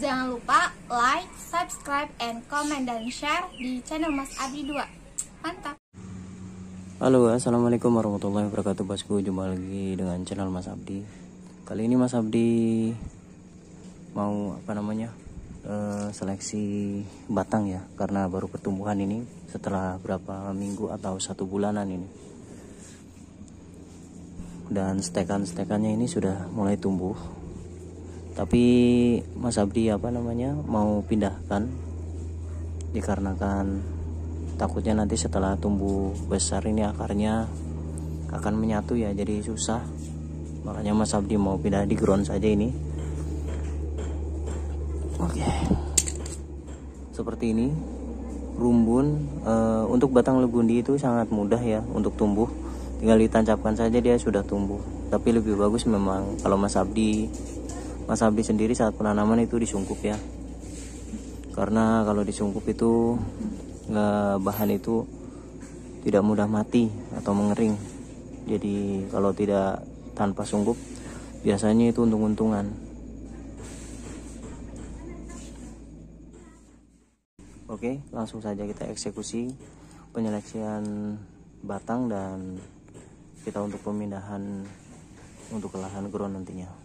Jangan lupa like, subscribe, and comment dan share di channel Mas Abdi 2. Mantap! Halo assalamualaikum warahmatullahi wabarakatuh bosku Jumpa lagi dengan channel Mas Abdi Kali ini Mas Abdi Mau apa namanya eh, Seleksi batang ya Karena baru pertumbuhan ini Setelah berapa minggu atau satu bulanan ini Dan stekan-stekannya ini sudah mulai tumbuh Tapi Mas Abdi apa namanya Mau pindahkan? Dikarenakan takutnya nanti setelah tumbuh besar ini akarnya akan menyatu ya jadi susah. Makanya Mas Abdi mau pindah di ground saja ini. Oke. Seperti ini rumbun e, untuk batang legundi itu sangat mudah ya untuk tumbuh. Tinggal ditancapkan saja dia sudah tumbuh. Tapi lebih bagus memang kalau Mas Abdi Mas Abdi sendiri saat penanaman itu disungkup ya. Karena kalau disungkup itu bahan itu tidak mudah mati atau mengering. Jadi kalau tidak tanpa sunggup biasanya itu untung-untungan. Oke langsung saja kita eksekusi penyeleksian batang dan kita untuk pemindahan untuk lahan ground nantinya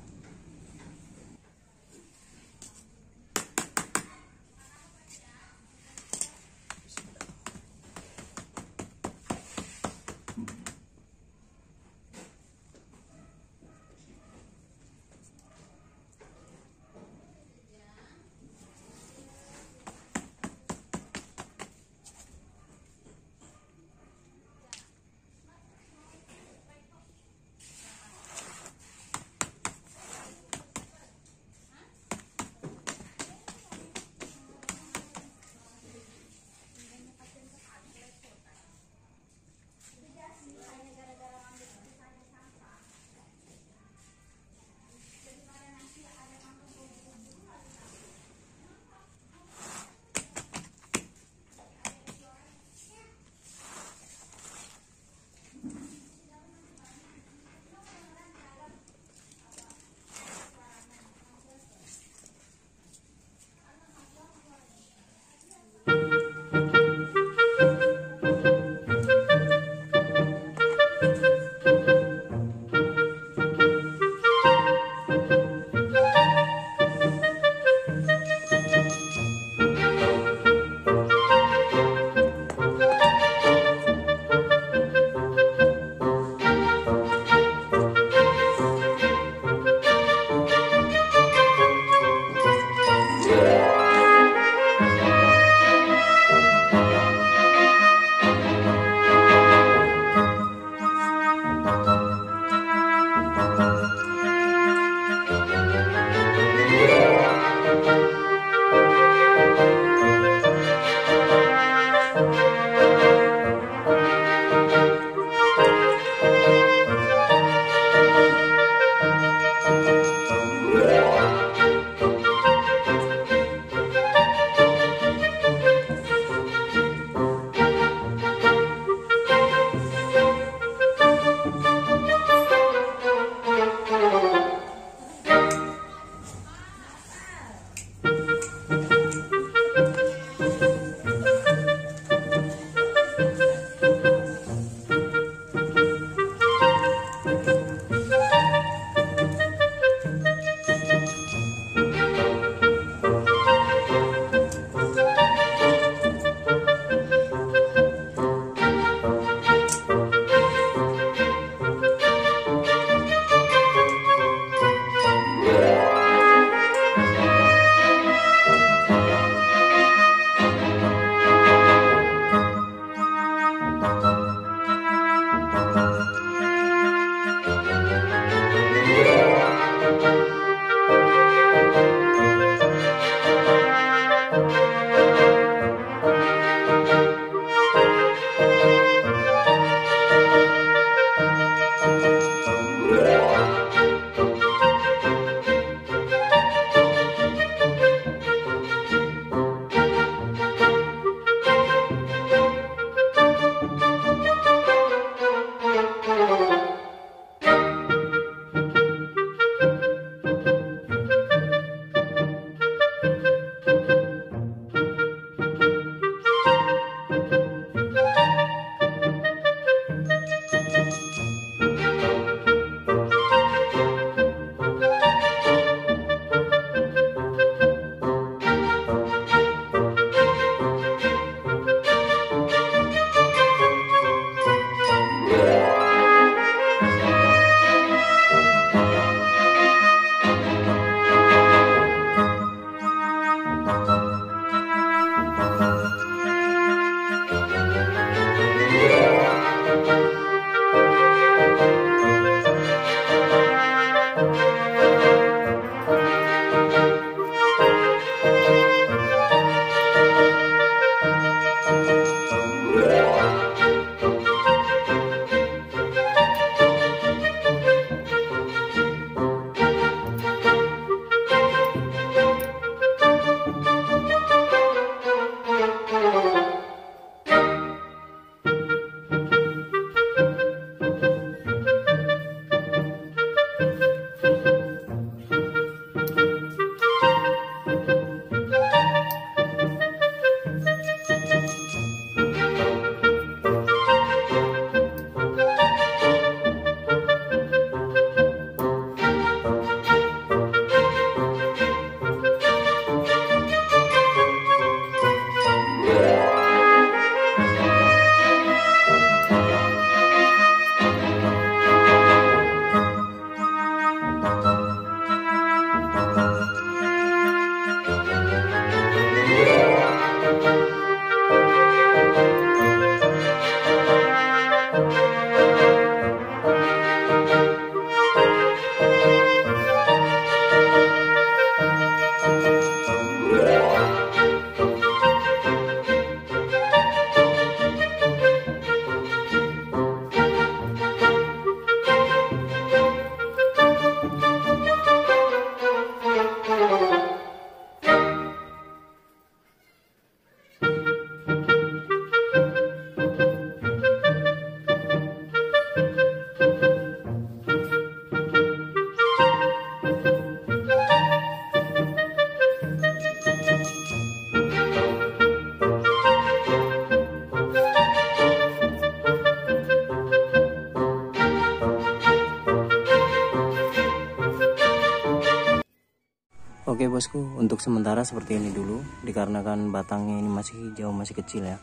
Oke bosku, untuk sementara seperti ini dulu, dikarenakan batangnya ini masih hijau, masih kecil ya.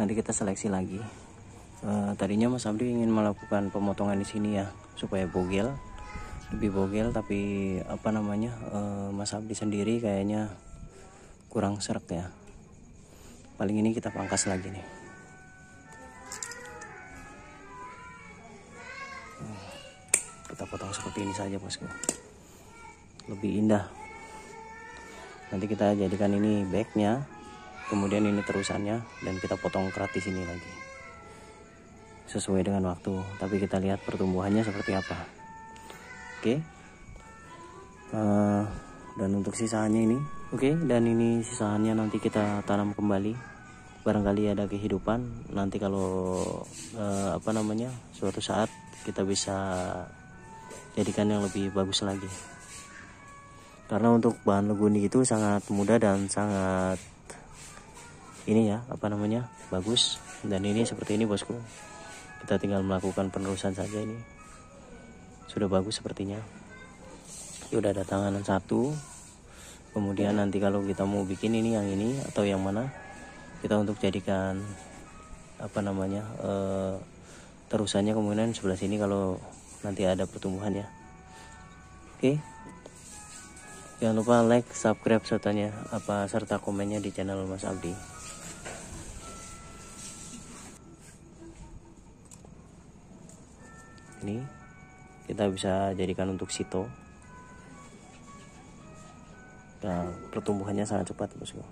Nanti kita seleksi lagi. E, tadinya Mas Abdi ingin melakukan pemotongan di sini ya, supaya bogel, lebih bogel. Tapi apa namanya, e, Mas Abdi sendiri kayaknya kurang serak ya. Paling ini kita pangkas lagi nih. Kita potong seperti ini saja bosku, lebih indah nanti kita jadikan ini backnya kemudian ini terusannya dan kita potong kerat di sini lagi. Sesuai dengan waktu tapi kita lihat pertumbuhannya seperti apa. Oke. Uh, dan untuk sisaannya ini oke dan ini sisaannya nanti kita tanam kembali. Barangkali ada kehidupan nanti kalau uh, apa namanya suatu saat kita bisa jadikan yang lebih bagus lagi karena untuk bahan leguni itu sangat mudah dan sangat ini ya apa namanya bagus. Dan ini seperti ini bosku. Kita tinggal melakukan penerusan saja ini. Sudah bagus sepertinya. Sudah ada tanganan satu. Kemudian nanti kalau kita mau bikin ini yang ini atau yang mana kita untuk jadikan apa namanya eh, terusannya kemudian sebelah sini kalau nanti ada pertumbuhan ya. Oke. okay. Jangan lupa like, subscribe sertanya apa serta komennya di channel Mas Abdi. Ini kita bisa jadikan untuk sito. Nah, pertumbuhannya sangat cepat, Bosku.